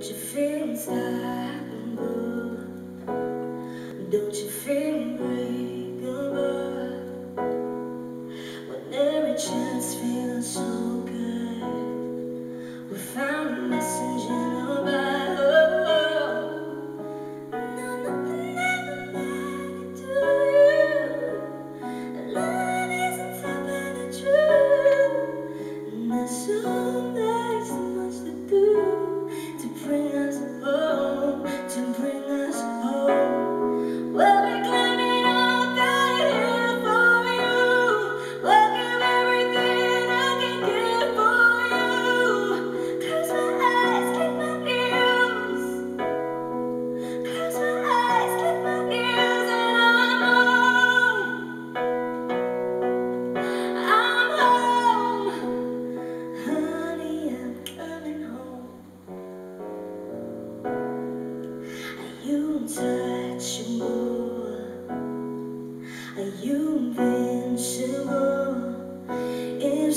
te feel inside, don't you feel brave?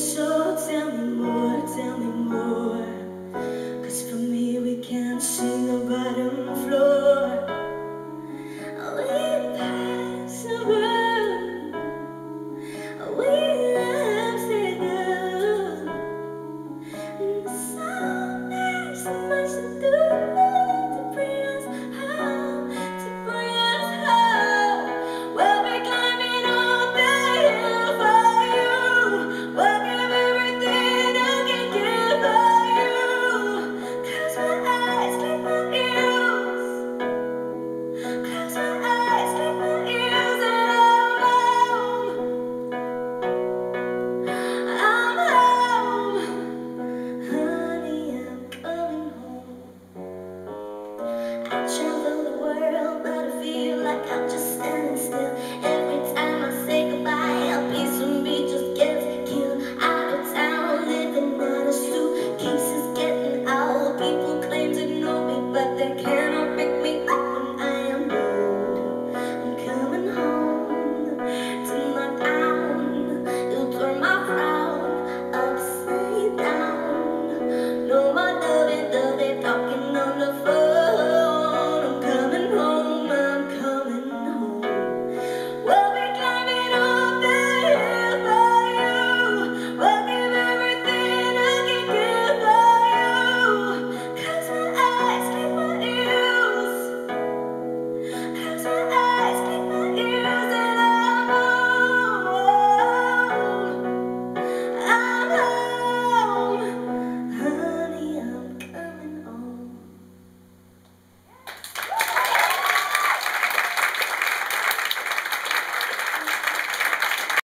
So tell me more, tell me more. Cause for me we can't see the bottom